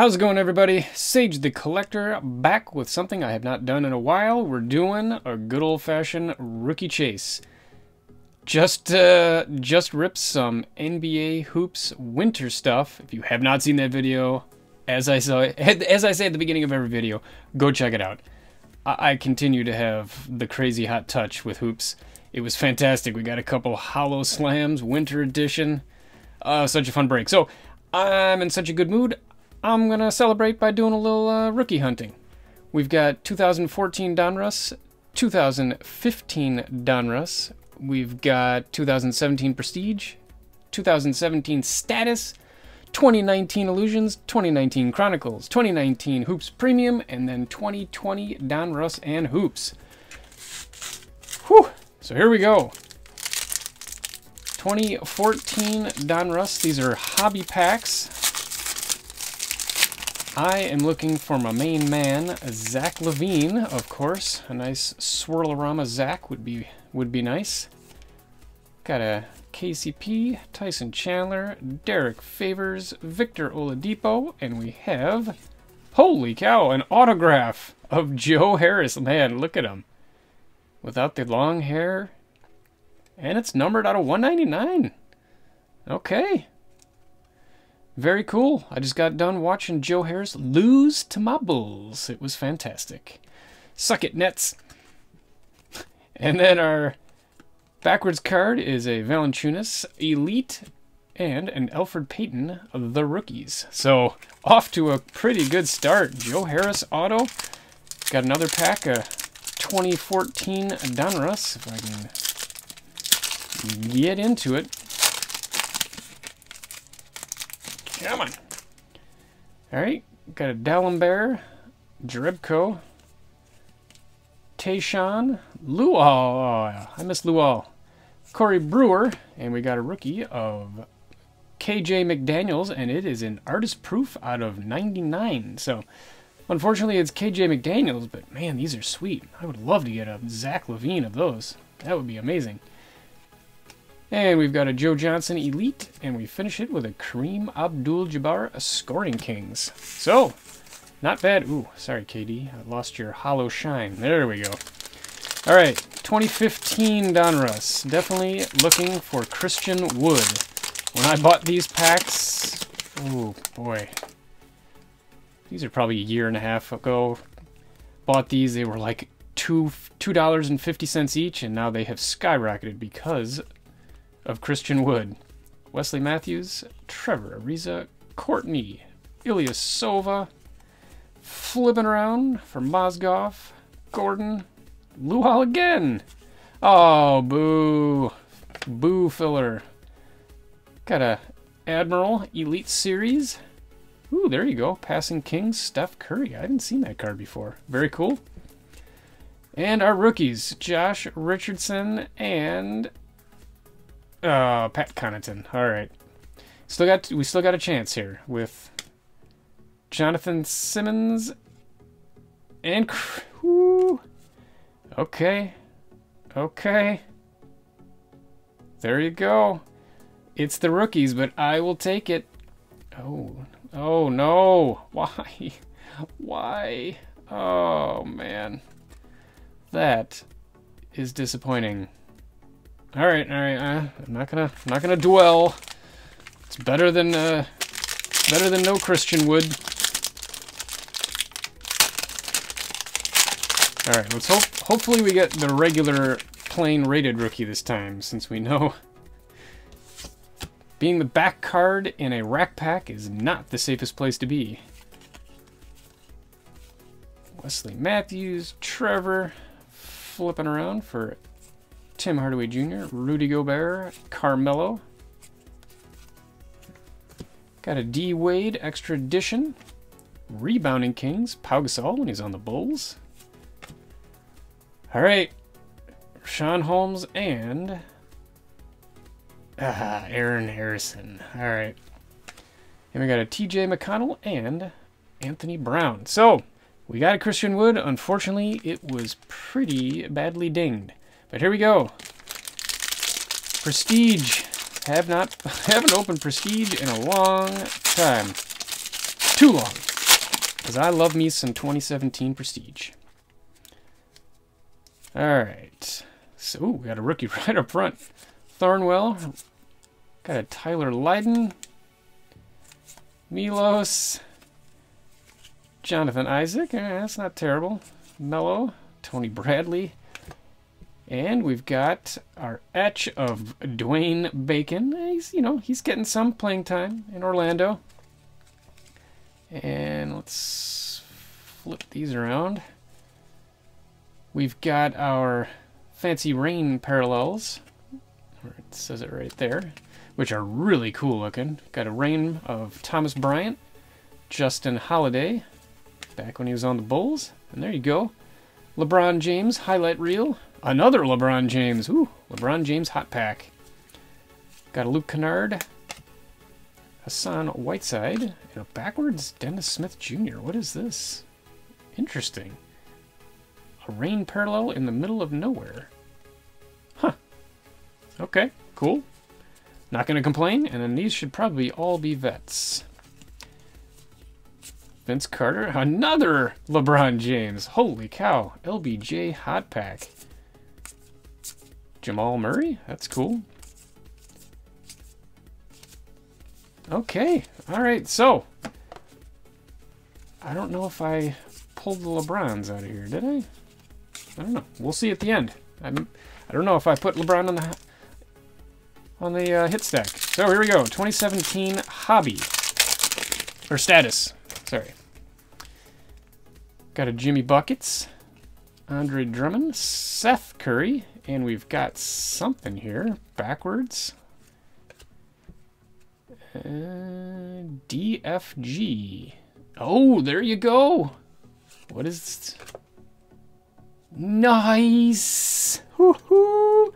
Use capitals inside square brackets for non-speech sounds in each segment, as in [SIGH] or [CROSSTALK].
How's it going, everybody? Sage the Collector back with something I have not done in a while. We're doing a good old-fashioned rookie chase. Just, uh, just ripped some NBA hoops winter stuff. If you have not seen that video, as I saw, [LAUGHS] as I say at the beginning of every video, go check it out. I, I continue to have the crazy hot touch with hoops. It was fantastic. We got a couple hollow slams, winter edition. Uh, such a fun break. So I'm in such a good mood. I'm going to celebrate by doing a little uh, rookie hunting. We've got 2014 Donruss, 2015 Donruss, we've got 2017 Prestige, 2017 Status, 2019 Illusions, 2019 Chronicles, 2019 Hoops Premium, and then 2020 Donruss and Hoops. Whew! So here we go. 2014 Donruss. These are hobby packs. I am looking for my main man, Zach LaVine, of course. A nice swirlorama Zach would be would be nice. Got a KCP, Tyson Chandler, Derrick Favors, Victor Oladipo, and we have, holy cow, an autograph of Joe Harris. Man, look at him. Without the long hair. And it's numbered out of 199. Okay. Very cool. I just got done watching Joe Harris lose to my Bulls. It was fantastic. Suck it, Nets. [LAUGHS] And then our backwards card is a Valanciunas Elite and an Elfrid Payton of the rookies. So off to a pretty good start. Joe Harris auto. Got another pack of 2014 Donruss, if I can get into it. Come on. All right, got a Dalembert, Jerebko, Tayshaun, Luol. Oh, I miss Luol. Corey Brewer, and we got a rookie of KJ McDaniels, and it is an artist proof out of 99. So, unfortunately, it's KJ McDaniels, but man, these are sweet. I would love to get a Zach LaVine of those. That would be amazing. And we've got a Joe Johnson Elite, and we finish it with a Kareem Abdul-Jabbar Scoring Kings. So, not bad. Ooh, sorry, KD. I lost your hollow shine. There we go. All right, 2015 Donruss. Definitely looking for Christian Wood. When I bought these packs, oh boy. These are probably a year and a half ago. Bought these, they were like two $2.50 each, and now they have skyrocketed because of Christian Wood, Wesley Matthews, Trevor Ariza, Courtney, Ilyasova, flipping around for Mozgov, Gordon, Luol again. Oh, boo. Boo filler. Got a Admiral Elite Series. Ooh, there you go. Passing Kings, Steph Curry. I haven't seen that card before. Very cool. And our rookies, Josh Richardson and uh, Pat Connaughton. All right. Still got we still got a chance here with Jonathan Simmons and whoo. Okay. Okay. There you go. It's the rookies, but I will take it. Oh. Oh no. [LAUGHS] Why? Why? Oh man. That is disappointing. All right, all right. Uh, I'm not gonna, I'm not gonna dwell. It's better than, uh, better than no Christian Wood. All right, let's hope. Hopefully, we get the regular plain rated rookie this time, since we know [LAUGHS] being the back card in a rack pack is not the safest place to be. Wesley Matthews, Trevor, flipping around for Tim Hardaway Jr., Rudy Gobert, Carmelo. Got a D Wade extra edition. Rebounding Kings, Pau Gasol when he's on the Bulls. All right, Sean Holmes and ah, Aaron Harrison. All right, and we got a T.J. McConnell and Anthony Brown. So we got a Christian Wood. Unfortunately, it was pretty badly dinged. But here we go. Prestige. Have not [LAUGHS] haven't opened Prestige in a long time. Too long. Because I love me some 2017 Prestige. Alright. So, ooh, we got a rookie [LAUGHS] right up front. Thornwell. Got a Tyler Lydon. Milos. Jonathan Isaac. Eh, that's not terrible. Mello. Tony Bradley. And we've got our etch of Dwayne Bacon. He's, you know, he's getting some playing time in Orlando. And let's flip these around. We've got our fancy rain parallels. It says it right there. Which are really cool looking. Got a rain of Thomas Bryant. Justin Holiday. Back when he was on the Bulls. And there you go. LeBron James highlight reel. Another LeBron James. Ooh, LeBron James hot pack. Got a Luke Kennard. Hassan Whiteside. And a backwards Dennis Smith Jr. What is this? Interesting. A rain parallel in the middle of nowhere. Huh. Okay, cool. Not going to complain. And then these should probably all be vets. Vince Carter. Another LeBron James. Holy cow. LBJ Hot Pack. Jamal Murray? That's cool. Okay. All right. So, I don't know if I pulled the LeBrons out of here, did I? I don't know. We'll see at the end. I'm, I don't know if I put LeBron on the on the uh, hit stack. So here we go. 2017 hobby or status. Sorry. Got a Jimmy Buckets, Andre Drummond, Seth Curry, and we've got something here backwards. Uh, DFG. Oh, there you go. What is this? Nice. Woohoo.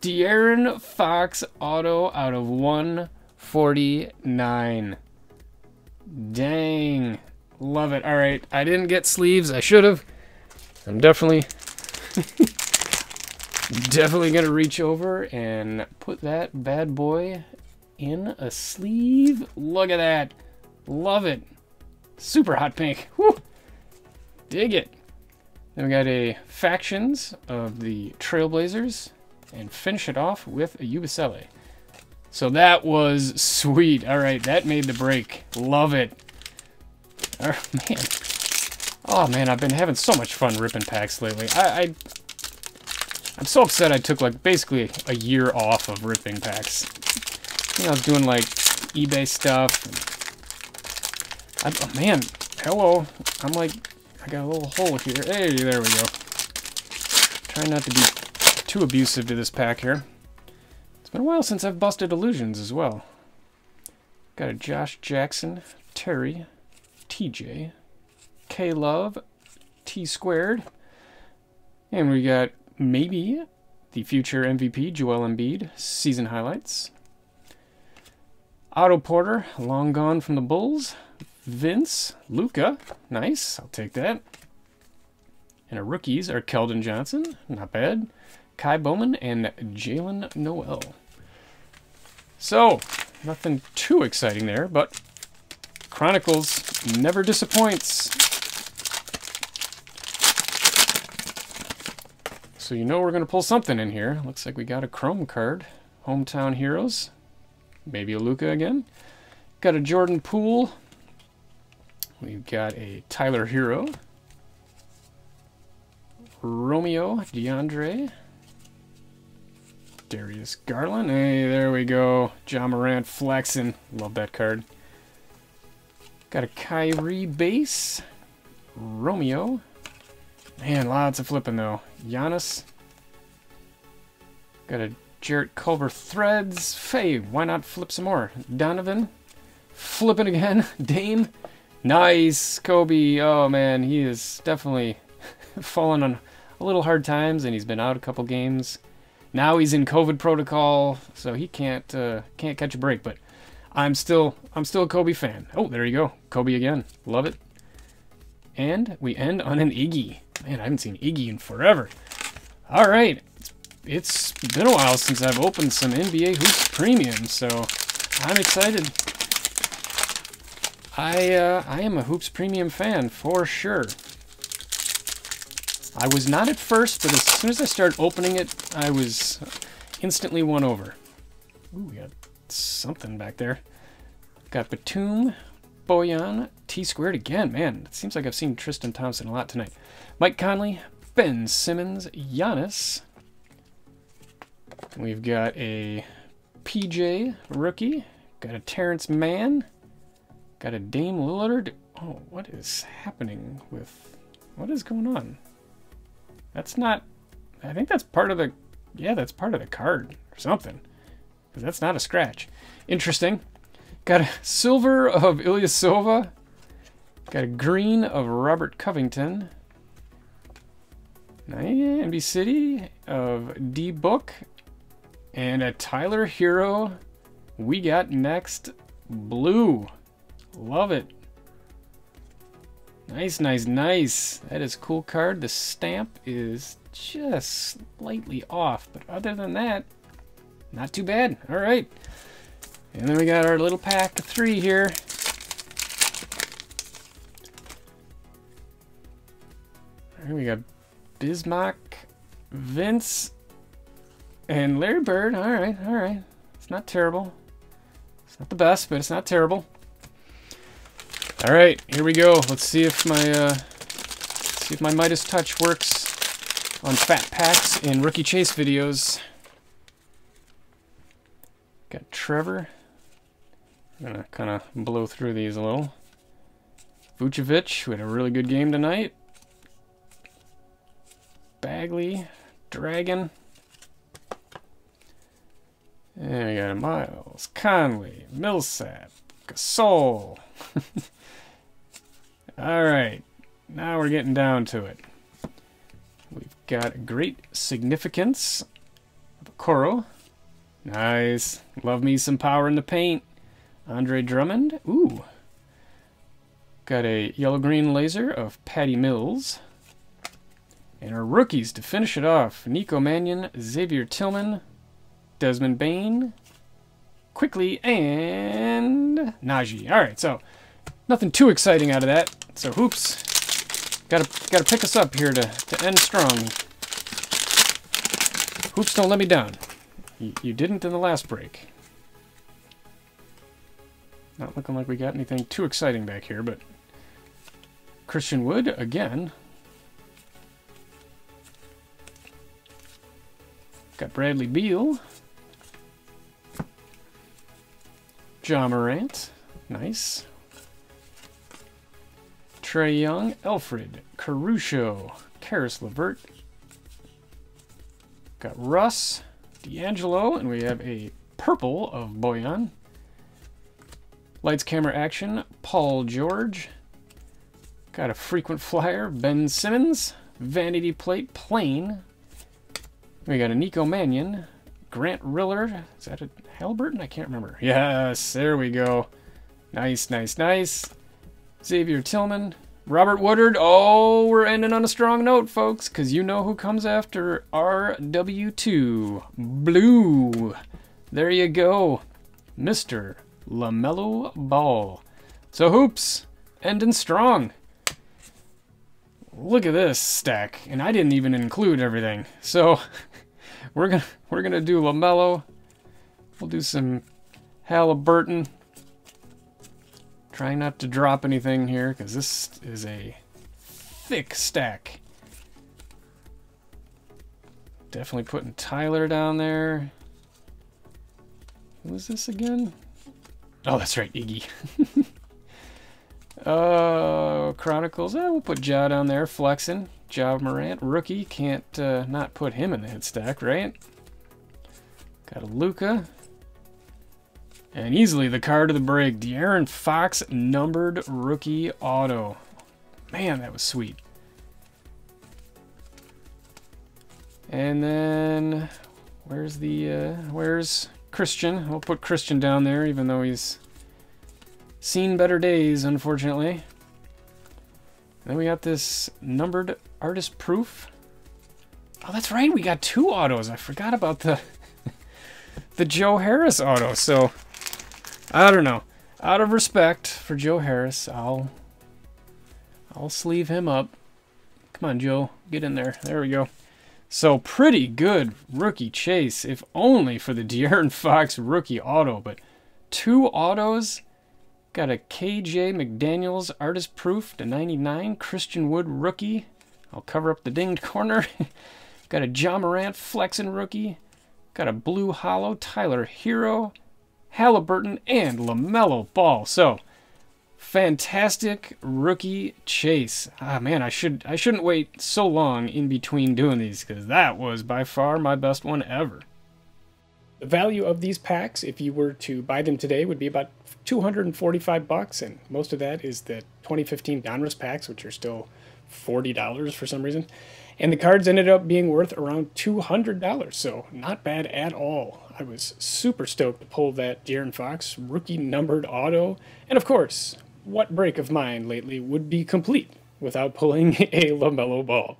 De'Aaron Fox auto out of 149. Dang. Love it. All right. I didn't get sleeves. I should have. I'm definitely [LAUGHS] definitely to reach over and put that bad boy in a sleeve. Look at that. Love it. Super hot pink. Woo. Dig it. Then we got a factions of the Trailblazers and finish it off with a Yabusele. So that was sweet. All right, that made the break. Love it. Oh, [LAUGHS] man. Oh, man, I've been having so much fun ripping packs lately. I, I, I'm so upset I took, like, basically a year off of ripping packs. You know, I was doing, like, eBay stuff. I, oh, man, hello. I'm, like, I got a little hole here. Hey, there we go. Try not to be too abusive to this pack here. It's been a while since I've busted illusions as well. Got a Josh Jackson, Terry, TJ, K Love, T squared, and we got maybe the future MVP, Joel Embiid, season highlights. Otto Porter, long gone from the Bulls. Vince, Luka, nice, I'll take that. And our rookies are Keldon Johnson, not bad. Ky Bowman, and Jaylen Nowell. So, nothing too exciting there, but Chronicles never disappoints. So you know we're going to pull something in here. Looks like we got a Chrome card. Hometown Heroes. Maybe a Luka again. Got a Jordan Poole. We've got a Tyler Herro. Romeo DeAndre. Darius Garland. Hey, there we go. Ja Morant flexing. Love that card. Got a Kyrie base. Romeo. Man, lots of flipping though. Giannis. Got a Jarrett Culver threads. Faye, why not flip some more? Donovan. Flipping again. [LAUGHS] Dame. Nice. Coby. Oh man, he is definitely [LAUGHS] fallen on a little hard times and he's been out a couple games. Now he's in COVID protocol, so he can't uh, can't catch a break. But I'm still I'm still a Coby fan. Oh, there you go, Coby again. Love it. And we end on an Iggy. Man, I haven't seen Iggy in forever. All right, it's been a while since I've opened some NBA Hoops Premium, so I'm excited. I uh, I am a Hoops Premium fan for sure. I was not at first, but as soon as I started opening it, I was instantly won over. Ooh, we got something back there. Got Batum, Bojan, T squared again. Man, it seems like I've seen Tristan Thompson a lot tonight. Mike Conley, Ben Simmons, Giannis. We've got a PJ rookie. Got a Terance Mann. Got a Dame Lillard. Oh, what is happening with... What is going on? That's not... I think that's part of the... Yeah, that's part of the card or something. Because that's not a scratch. Interesting. Got a silver of Ilyasova. Got a green of Robert Covington. NB City of D Book. And a Tyler Herro. We got next blue. Love it. Nice, nice, nice. That is cool card. The stamp is just slightly off, but other than that, not too bad. All right. And then we got our little pack of three here. Here we got Bismack, Vince, and Larry Bird. All right, all right. It's not terrible. It's not the best, but it's not terrible. All right, here we go. Let's see if my uh, see if my Midas Touch works on fat packs in rookie chase videos. Got Trevor. I'm gonna kind of blow through these a little. Vucevic, we had a really good game tonight. Bagley, Dragic. And we got Miles, Conley, Millsap, Gasol. [LAUGHS] All right, now we're getting down to it. We've got great significance Coro. Nice. Love me some power in the paint. Andre Drummond. Ooh. Got a yellow-green laser of Patty Mills. And our rookies to finish it off. Nico Mannion, Xavier Tillman, Desmond Bane, Quickley, and Naji. All right, so nothing too exciting out of that. So hoops, gotta gotta pick us up here to to end strong. Hoops, don't let me down. You, you didn't in the last break. Not looking like we got anything too exciting back here, but Christian Wood again. Got Bradley Beal. Ja Morant. Nice. Trae Young, Alfred, Caruso, Caris LeVert. Got Russ, D'Angelo, and we have a purple of Bojan. Lights, camera, action, Paul George. Got a frequent flyer, Ben Simmons. Vanity plate, Plane. We got a Nico Mannion. Grant Riller. Is that a Halliburton? I can't remember. Yes, there we go. Nice, nice, nice. Xavier Tillman, Robert Woodard. Oh, we're ending on a strong note, folks, because you know who comes after RW2. Blue. There you go. Mr. LaMelo Ball. So, hoops, ending strong. Look at this stack, and I didn't even include everything. So, [LAUGHS] we're gonna we're gonna do LaMelo. We'll do some Halliburton. Trying not to drop anything here, because this is a thick stack. Definitely putting Tyler down there. Who is this again? Oh, that's right, Iggy. uh, [LAUGHS] Chronicles. Eh, we'll put Ja down there, flexing. Ja Morant, rookie. Can't uh, not put him in the hit stack, right? Got a Luka. And easily the card of the break, De'Aaron Fox numbered rookie auto. Man, that was sweet. And then, where's the, uh, where's Christian? We'll put Christian down there, even though he's seen better days, unfortunately. Then we got this numbered artist proof. Oh, that's right, we got two autos. I forgot about the [LAUGHS] the Joe Harris auto. So I don't know. out of respect for Joe Harris, I'll I'll sleeve him up. Come on, Joe, get in there. There we go. So pretty good rookie chase, if only for the [LAUGHS] De'Aaron Fox rookie auto. But two autos, got a KJ McDaniels artist proof to 99, Christian Wood rookie. I'll cover up the dinged corner. [LAUGHS] got a Ja Morant flexing rookie. Got a blue hollow Tyler Herro, Halliburton, and LaMelo Ball. So fantastic rookie chase. Ah man, I should I shouldn't wait so long in between doing these because that was by far my best one ever. The value of these packs, if you were to buy them today, would be about 245 bucks, and most of that is the 2015 Donruss packs, which are still $40 for some reason. And the cards ended up being worth around $200, so not bad at all. I was super stoked to pull that De'Aaron Fox rookie numbered auto, and of course, what break of mine lately would be complete without pulling [LAUGHS] a LaMelo ball?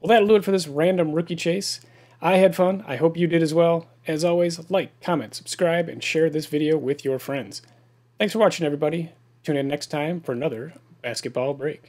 Well, that'll do it for this random rookie chase. I had fun. I hope you did as well. As always, like, comment, subscribe, and share this video with your friends. Thanks for watching, everybody. Tune in next time for another basketball break.